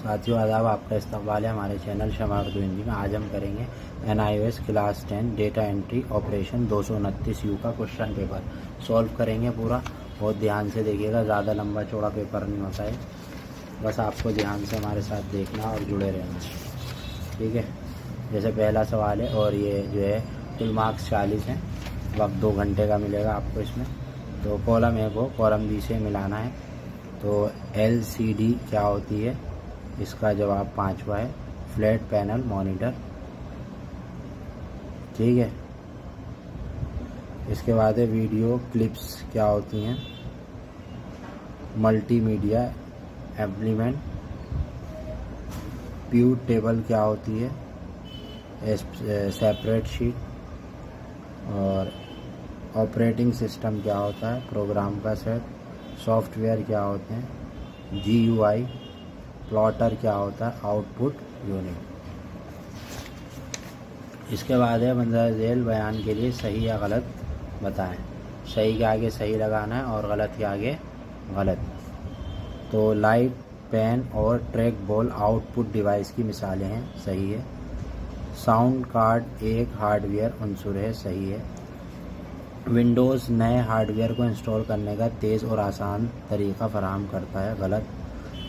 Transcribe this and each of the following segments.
साथियों आदाब आपका इस्तकबाल है हमारे चैनल शमा उर्दू हिंदी में आज हम करेंगे N I S class ten data entry operation दो सौ उनतीस यू का क्वेश्चन पेपर सॉल्व करेंगे पूरा। बहुत ध्यान से देखिएगा, ज़्यादा लंबा चौड़ा पेपर नहीं होता है। बस आपको ध्यान से हमारे साथ देखना और जुड़े रहना। ठीक है? जैसे पहला सवाल है, और ये जो है कुल मार्क्स चालीस हैं। वक्त दो घंटे का मिलेगा आपको इसमें। तो कॉलम ए को कॉलम बी से मिलाना है। तो एल सी डी क्या होती है? इसका जवाब पांचवा है, फ्लैट पैनल मॉनिटर। ठीक है? इसके बाद है वीडियो क्लिप्स क्या होती हैं? मल्टीमीडिया एम्प्लीमेंट प्यू टेबल क्या होती है? Separate sheet. और ऑपरेटिंग सिस्टम क्या होता है? प्रोग्राम का सेट। सॉफ्टवेयर क्या होते हैं? जी यू आई। प्लॉटर क्या होता है? Output unit. इसके बाद है मंजर झेल बयान के लिए सही या गलत बताएँ। सही के आगे सही लगाना है और गलत के आगे गलत। तो लाइट, पेन और ट्रैक बॉल आउटपुट डिवाइस की मिसालें हैं। सही है। साउंड कार्ड एक, हार्डवेयर अंसुर है। सही है। विंडोज़ नए हार्डवेयर को इंस्टॉल करने का तेज़ और आसान तरीका फराहम करता है। गलत।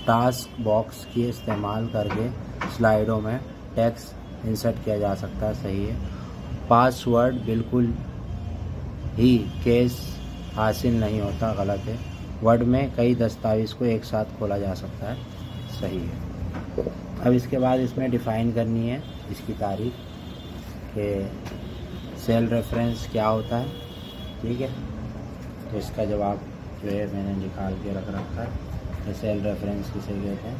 टास्क बॉक्स के इस्तेमाल करके स्लाइडों में टैक्स इंसर्ट किया जा सकता है। सही है। पासवर्ड बिल्कुल ही केस हासिल नहीं होता, गलत है। वर्ड में कई दस्तावेज़ को एक साथ खोला जा सकता है। सही है। अब इसके बाद इसमें डिफ़ाइन करनी है इसकी तारीख कि सेल रेफरेंस क्या होता है। ठीक है। तो इसका जवाब जो है मैंने निकाल के रख रखा है। सेल रेफरेंस किसे कहते हैं।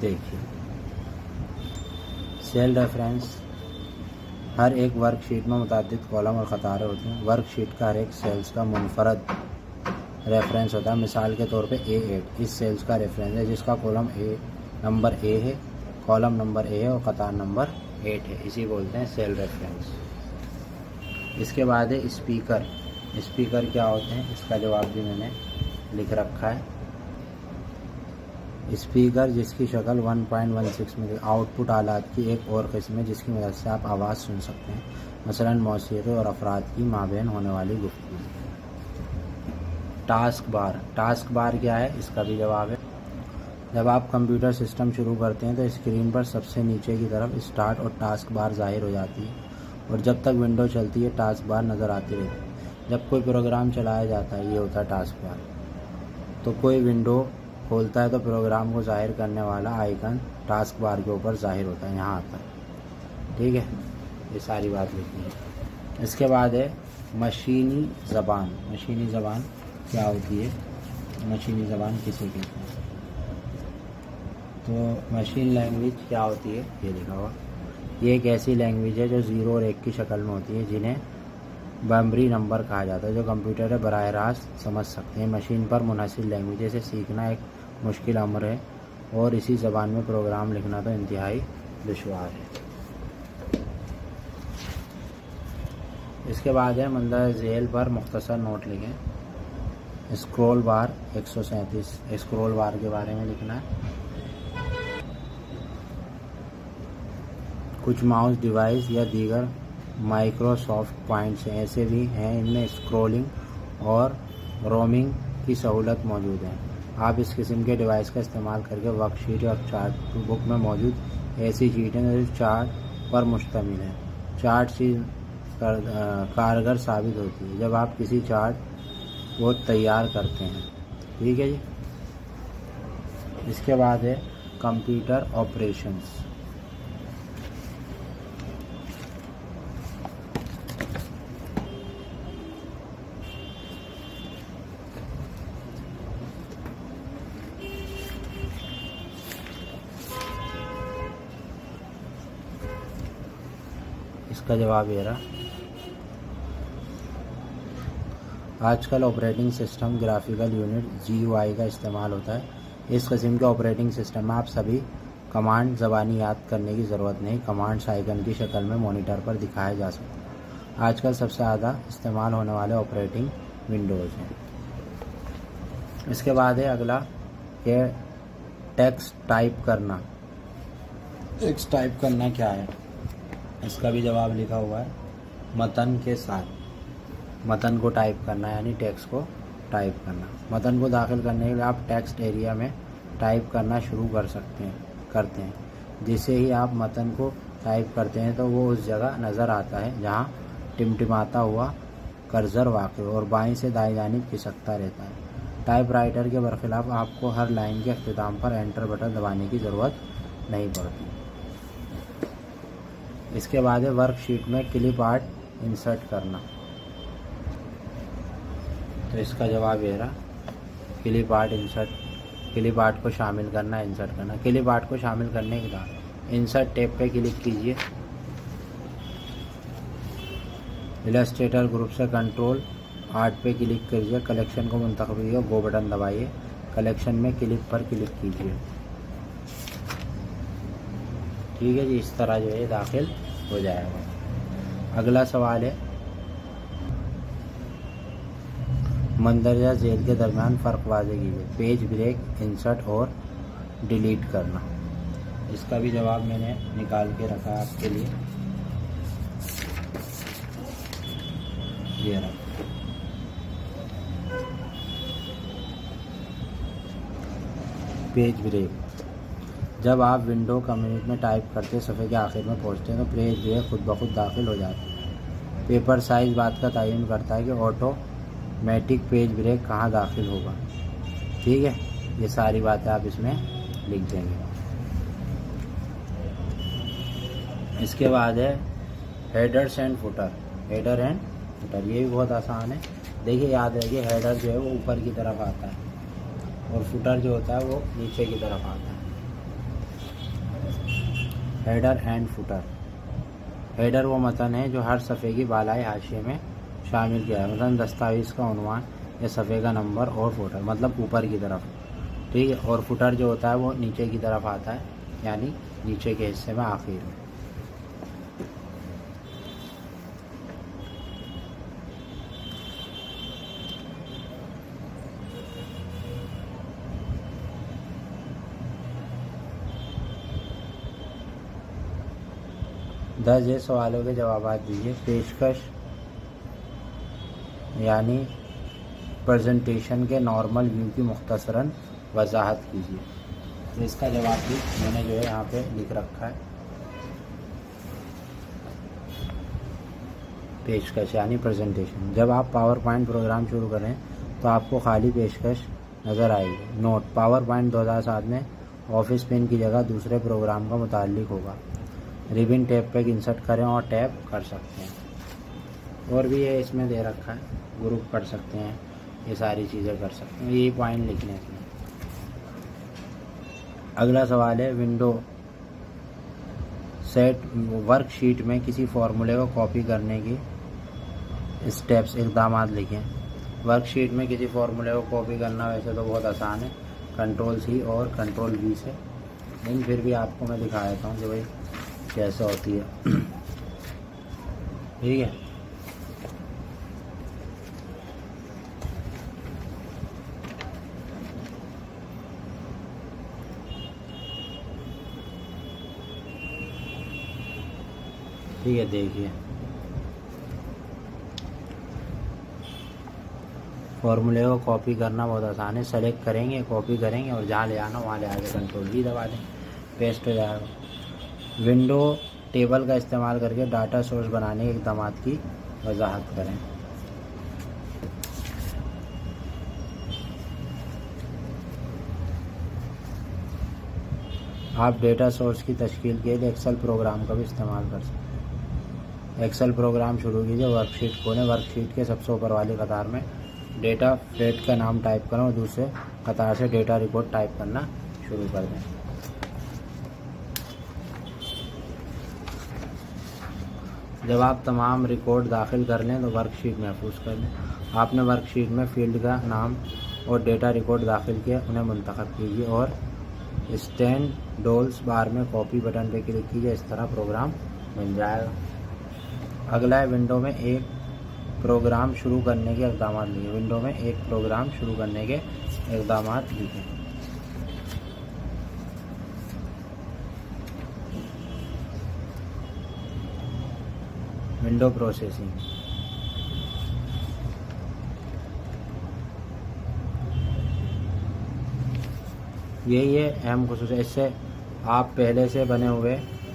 देखिए। सेल रेफरेंस हर एक वर्कशीट में मुतद कॉलम और ख़तारें होती हैं। वर्कशीट का हर एक सेल्स का मुनफरद रेफरेंस होता है। मिसाल के तौर पे ए एट इस सेल्स का रेफरेंस है जिसका कॉलम ए नंबर ए है, कॉलम नंबर ए है और कतार नंबर एट है। इसी बोलते हैं सेल रेफरेंस। इसके बाद है स्पीकर। स्पीकर क्या होते हैं, इसका जवाब भी मैंने लिख रखा है। स्पीकर जिसकी शक्ल 1.16 में आउटपुट आलात की एक और किस्म है, जिसकी मदद से आप आवाज़ सुन सकते हैं। मसलन मौसीकी और अफराद की माबेन होने वाली गुफ्तु टास्क बार। टास्क बार क्या है, इसका भी जवाब है। जब आप कंप्यूटर सिस्टम शुरू करते हैं तो स्क्रीन पर सबसे नीचे की तरफ़ स्टार्ट और टास्क बार ज़ाहिर हो जाती है, और जब तक विंडो चलती है, टास्क बार नज़र आती रहती है। जब कोई प्रोग्राम चलाया जाता है, ये होता है टास्क बार तो कोई विंडो खोलता है तो प्रोग्राम को ज़ाहिर करने वाला आइकन टास्क बार के ऊपर ज़ाहिर होता है, यहाँ आता है। ठीक है? ये सारी बात लिखनी है। इसके बाद है, मशीनी ज़बान। मशीनी ज़बान क्या होती है? मशीनी ज़बान किसे कहते हैं? तो मशीन लैंग्वेज क्या होती है? ये लिखा हुआ ये एक ऐसी लैंग्वेज है जो ज़ीरो और एक की शक्ल में होती है, जिन्हें बम्बरी नंबर कहा जाता है, जो कंप्यूटर है बर रास्त समझ सकते हैं। मशीन पर मुनसिब लैंग्वेज से सीखना एक मुश्किल अमर है, और इसी ज़बान में प्रोग्राम लिखना तो इंतहाई दुशवार है। इसके बाद है, मंदा झेल पर मुख्तसर नोट लिखें। स्क्रोल बार एक सौ सैंतीस, स्क्रोल बार के बारे में लिखना है। कुछ माउस डिवाइस या दीगर माइक्रोसॉफ्ट पॉइंट्स ऐसे भी हैं, इनमें स्क्रोलिंग और रोमिंग की सहूलत मौजूद है। आप इस किस्म के डिवाइस का इस्तेमाल करके वर्कशीट और चार्ट बुक में मौजूद ऐसी चीज़ें जो चार्ट पर मुश्तमिल है। चार्ट कारगर साबित होती है जब आप किसी चार्ट को तैयार करते हैं। ठीक है जी? इसके बाद है कंप्यूटर ऑपरेशंस इसका जवाब ये रहा। आजकल ऑपरेटिंग सिस्टम ग्राफिकल यूनिट जी का इस्तेमाल होता है। इस किस्म के ऑपरेटिंग सिस्टम में आप सभी कमांड ज़बानी याद करने की ज़रूरत नहीं कमांड्स आइकन की शक्ल में मॉनिटर पर दिखाया जा सकता है। आजकल सबसे ज़्यादा इस्तेमाल होने वाले ऑपरेटिंग विंडोज़ हैं। इसके बाद है अगला कि टेक्स्ट टाइप करना। टेक्स्ट टाइप करना क्या है? इसका भी जवाब लिखा हुआ है मतन के साथ। मतन को टाइप करना यानी टेक्स्ट को टाइप करना। मतन को दाखिल करने के लिए आप टेक्स्ट एरिया में टाइप करना शुरू कर सकते हैं, करते हैं। जिसे ही आप मतन को टाइप करते हैं तो वो उस जगह नज़र आता है जहाँ टिमटिमाता हुआ कर्जर वाक़ और बाएँ से दाएँ जानिब खिसकता रहता है। टाइप राइटर के बरखिलाफ आपको हर लाइन के अख्ताम पर एंटर बटन दबाने की ज़रूरत नहीं पड़ती। इसके बाद है वर्कशीट में क्लिप आर्ट इंसर्ट करना। तो इसका जवाब ये रहा clip art insert clip art को शामिल करना इंसर्ट करना। क्लिप आर्ट को शामिल करने के बाद इंसर्ट टेप पे क्लिक कीजिए। इलस्ट्रेटर ग्रुप से कंट्रोल आर्ट पे क्लिक कीजिए। कलेक्शन को मुंतखब कीजिए गो बटन दबाइए। कलेक्शन में क्लिप पर क्लिक कीजिए। ठीक है जी, इस तरह जो है दाखिल हो जाएगा। अगला सवाल है मंदरजा जेल के दरमियान फ़र्क वाजे कीजिए पेज ब्रेक, इंसर्ट और डिलीट करना। इसका भी जवाब मैंने निकाल के रखा है आपके लिए। रहा। Page break. जब आप विंडो कम्युनिट में टाइप करते सफ़े के आखिर में पहुँचते हैं तो पेज ब्रेक खुद ब खुद दाखिल हो जाता है। पेपर साइज़ बात का तयन करता है कि ऑटोमेटिक पेज ब्रेक कहाँ दाखिल होगा। ठीक है? ये सारी बातें आप इसमें लिख देंगे। इसके बाद है headers and footer header and footer ये भी बहुत आसान है। देखिए, याद रखिए हेडर जो है वो ऊपर की तरफ़ आता है और फुटर जो होता है वो नीचे की तरफ़ आता है। Header and footer. हेडर वो मतन है जो हर सफ़े की बालाई हाशिए में शामिल किया है। मतलब दस्तावेज़ का उनवान या सफ़े का नंबर और फुटर मतलब ऊपर की तरफ़। ठीक है? और फुटर जो होता है वो नीचे की तरफ़ आता है, यानी नीचे के हिस्से में आखिर में। दस ये सवालों के जवाब दीजिए। पेशकश, यानी प्रेजेंटेशन के नॉर्मल व्यू की मुख्तसरा वजाहत कीजिए। तो इसका जवाब भी मैंने जो है यहाँ पे लिख रखा है। पेशकश, यानी प्रेजेंटेशन जब आप पावर पॉइंट प्रोग्राम शुरू करें तो आपको खाली पेशकश नज़र आएगी। नोट पावर पॉइंट सात में ऑफ़िस पेन की जगह दूसरे प्रोग्राम का मुतालिक होगा। रिबिन टैप पे इंसर्ट करें और टैप कर सकते हैं। और भी ये इसमें दे रखा है, ग्रुप कर सकते हैं, ये सारी चीज़ें कर सकते हैं यही पॉइंट लिखने इसमें अगला सवाल है, विंडो सेट वर्कशीट में किसी फार्मूले को कॉपी करने की स्टेप्स इकदाम लिखें। वर्कशीट में किसी फार्मूले को कॉपी करना वैसे तो बहुत आसान है, कंट्रोल सी और कंट्रोल वी से। लेकिन फिर भी आपको मैं दिखा देता हूँ कि भाई कैसे होती है। ठीक है। ठीक है, देखिए। फॉर्मूले को कॉपी करना बहुत आसान है। सेलेक्ट करेंगे कॉपी करेंगे और जहाँ ले आना, वहाँ ले आके कंट्रोल भी दबा दें। पेस्ट हो जाएगा। विंडो टेबल का इस्तेमाल करके डाटा सोर्स बनाने के इकदाम की वजाहत करें। आप डेटा सोर्स की तश्कील के लिए एक्सेल प्रोग्राम का भी इस्तेमाल कर सकते हैं। एक्सेल प्रोग्राम शुरू कीजिए, वर्कशीट खोलें। वर्कशीट के सबसे ऊपर वाली कतार में डेटा फ्लेट का नाम टाइप करें और दूसरे कतार से डेटा रिपोर्ट टाइप करना शुरू कर दें। जब आप तमाम रिकॉर्ड दाखिल कर लें तो वर्कशीट महफूज कर लें। आपने वर्कशीट में फ़ील्ड का नाम और डेटा रिकॉर्ड दाखिल किया, उन्हें मंतखब कीजिए और स्टैंड डोल्स बार में कॉपी बटन पर क्लिक कीजिए, इस तरह प्रोग्राम बन जाएगा। अगला है विंडो में एक प्रोग्राम शुरू करने के इकदाम लिए विंडो में एक प्रोग्राम शुरू करने के इकदाम लिखें। विंडो प्रोसेसिंग यही है अहम खसूस इससे आप पहले से बने हुए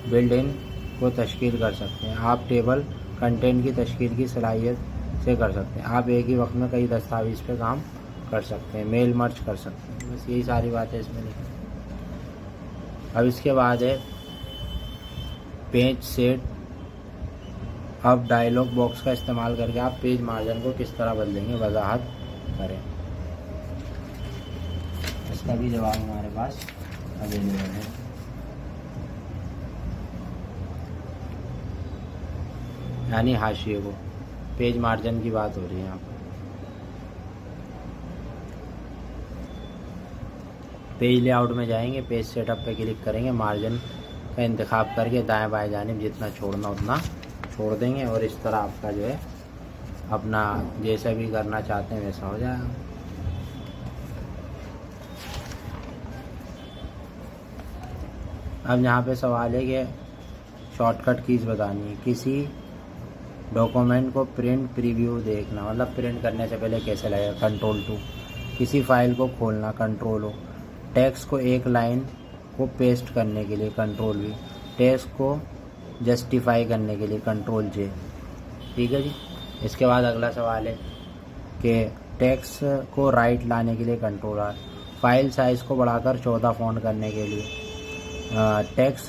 बिल्ड इन को तश्कील कर सकते हैं। आप टेबल कंटेंट की तश्कील की सलाहियत से कर सकते हैं। आप एक ही वक्त में कई दस्तावेज़ पे काम कर सकते हैं मेल मर्ज कर सकते हैं। बस यही सारी बातें इसमें लिखी। अब इसके बाद है पेज सेट अब डायलॉग बॉक्स का इस्तेमाल करके आप पेज मार्जिन को किस तरह बदलेंगे, वजाहत करें। इसका भी जवाब हमारे पास अवेलेबल है। यानी हाशिए को। पेज मार्जिन की बात हो रही है पर। पेज लेआउट में जाएँगे पेज सेटअप पे क्लिक करेंगे मार्जिन का इंतखब करके दाएँ बाएँ जानिब जितना छोड़ना उतना छोड़ देंगे और इस तरह आपका जो है, अपना जैसा भी करना चाहते हैं वैसा हो जाएगा। अब यहाँ पे सवाल है कि शॉर्टकट कीज़ बतानी है। किसी डॉक्यूमेंट को प्रिंट प्रीव्यू देखना मतलब प्रिंट करने से पहले कैसे लगेगा? कंट्रोल टू किसी फ़ाइल को खोलना कंट्रोल हो टेक्स्ट को एक लाइन को पेस्ट करने के लिए कंट्रोल भी टेक्स्ट को जस्टिफाई करने के लिए कंट्रोल जे ठीक है जी? इसके बाद अगला सवाल है कि टैक्स को राइट लाने के लिए कंट्रोल आर फ़ाइल साइज़ को बढ़ाकर चौदह फ़ोन करने के लिए टैक्स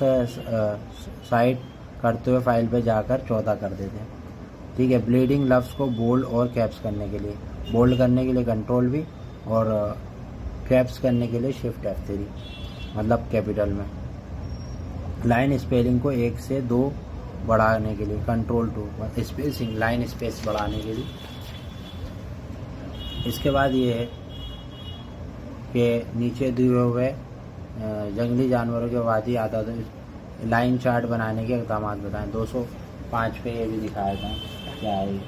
साइड करते हुए फ़ाइल पे जाकर चौदह कर देते हैं। ठीक है? ब्लीडिंग लफ्स को बोल्ड और कैप्स करने के लिए। बोल्ड करने के लिए कंट्रोल भी और कैप्स करने के लिए शिफ्ट एफ़ थ्री मतलब कैपिटल में। लाइन स्पेलिंग को एक से दो बढ़ाने के लिए control two spacing line space बढ़ाने के लिए। इसके बाद ये है कि नीचे दिए हुए जंगली जानवरों के वादी आता तो लाइन चार्ट बनाने के इकदाम बताएँ। 205 पे ये भी दिखाया था क्या है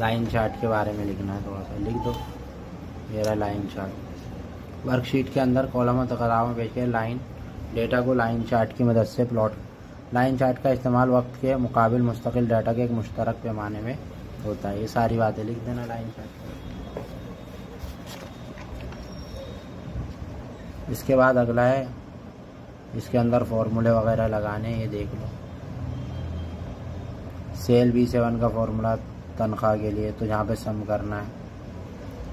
लाइन चार्ट के बारे में लिखना है थोड़ा सा। लिख दो। मेरा लाइन चार्ट वर्कशीट के अंदर कॉलम और तकरार में भेज लाइन डेटा को लाइन चार्ट की मदद से प्लॉट लाइन चार्ट का इस्तेमाल वक्त के मुकाबिल मुस्तकिल डाटा के एक मुश्तरक पैमाने में होता है। ये सारी बातें लिख देना लाइन चार्ट इसके बाद अगला है, इसके अंदर फॉर्मूले वगैरह लगाने, ये देख लो। सेल बी सेवन का फॉर्मूला तनख्वाह के लिए तो यहाँ पे सम करना है।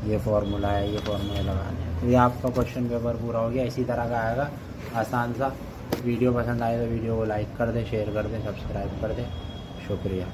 ये फार्मूला है, ये फार्मूला लगाने हैं। तो ये आपका क्वेश्चन पेपर पूरा हो गया, इसी तरह का आएगा। आसान सा। वीडियो पसंद आए तो वीडियो को लाइक कर दें शेयर कर दें सब्सक्राइब कर दें। शुक्रिया।